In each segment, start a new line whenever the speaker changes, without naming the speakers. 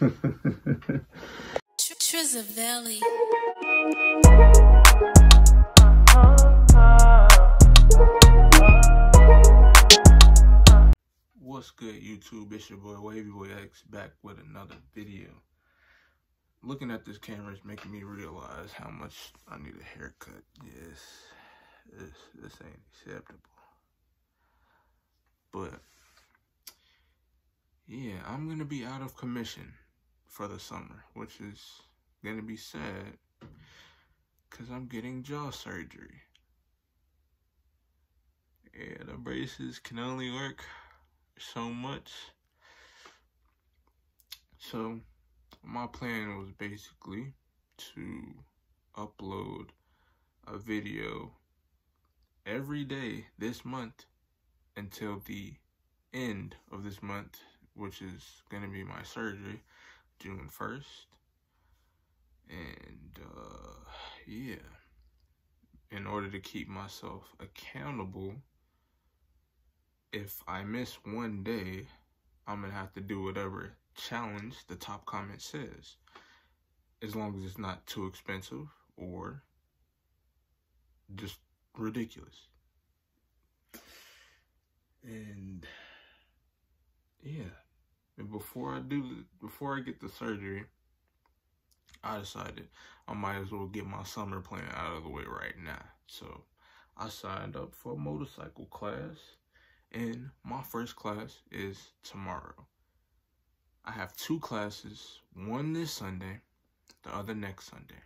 What's good, YouTube? It's your boy Wavyboi X back with another video. Looking at this camera is making me realize how much I need a haircut. Yes, this this ain't acceptable. But yeah, I'm gonna be out of commission for the summer, which is gonna be sad because I'm getting jaw surgery. Yeah, the braces can only work so much. So, my plan was basically to upload a video every day this month until the end of this month, which is going to be my surgery, June 1st. And, uh, yeah, in order to keep myself accountable, if I miss one day, I'm gonna have to do whatever challenge the top comment says. As long as it's not too expensive or just ridiculous. And yeah, and before I do, before I get the surgery, I decided I might as well get my summer plan out of the way right now. So I signed up for a motorcycle class and my first class is tomorrow. I have two classes, one this Sunday, the other next Sunday.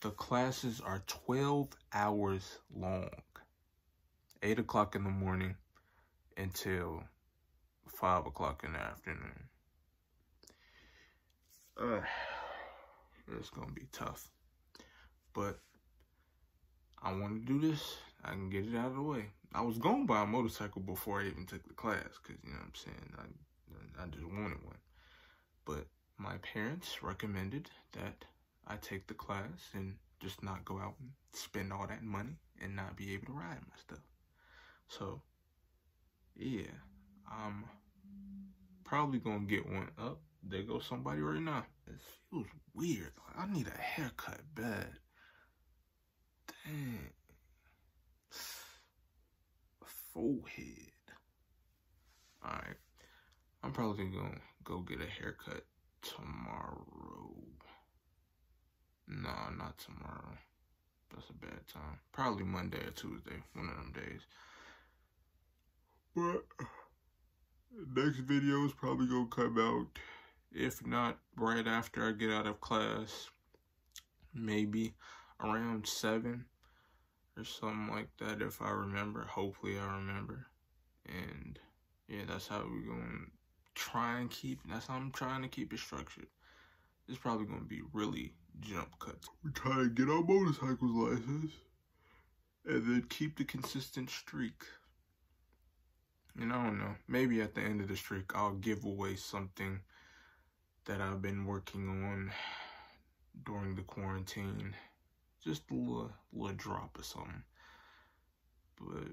The classes are 12 hours long, 8 o'clock in the morning until 5 o'clock in the afternoon. Uh, it's to be tough. But I want to do this. I can get it out of the way. I was going to buy a motorcycle before I even took the class because, you know what I'm saying, I, I just wanted one. But my parents recommended that I take the class and just not go out and spend all that money and not be able to ride my stuff. So, yeah, I'm probably to get one up. There goes somebody right now. It feels weird. I need a haircut bad. Dang forehead. Alright. I'm probably gonna go get a haircut tomorrow. No, not tomorrow. That's a bad time. Probably Monday or Tuesday, one of them days. But next video is probably gonna come out. If not, right after I get out of class. Maybe around 7 or something like that if I remember. Hopefully I remember. And yeah, that's how we're to try and keep, that's how I'm trying to keep it structured. It's probably to be really jump cuts. We're trying to get our motorcycles license and then keep the consistent streak. And I don't know, maybe at the end of the streak, I'll give away something that I've been working on during the quarantine just a little, little drop or something. But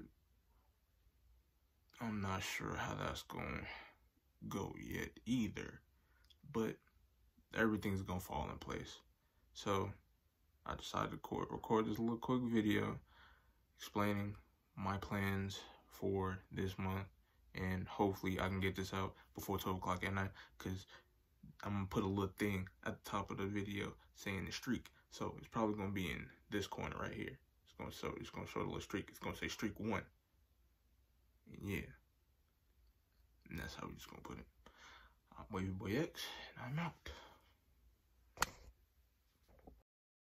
I'm not sure how that's going to go yet either. But everything's going to fall in place. So I decided to record, record this little quick video explaining my plans for this month. And hopefully I can get this out before 12 o'clock at night because I'm going to put a little thing at the top of the video saying the streak. So it's probably gonna be in this corner right here. It's gonna show it's gonna show the little streak. It's gonna say streak one. And yeah. And that's how we're just gonna put it. I'm Wavyboi X, and I'm out.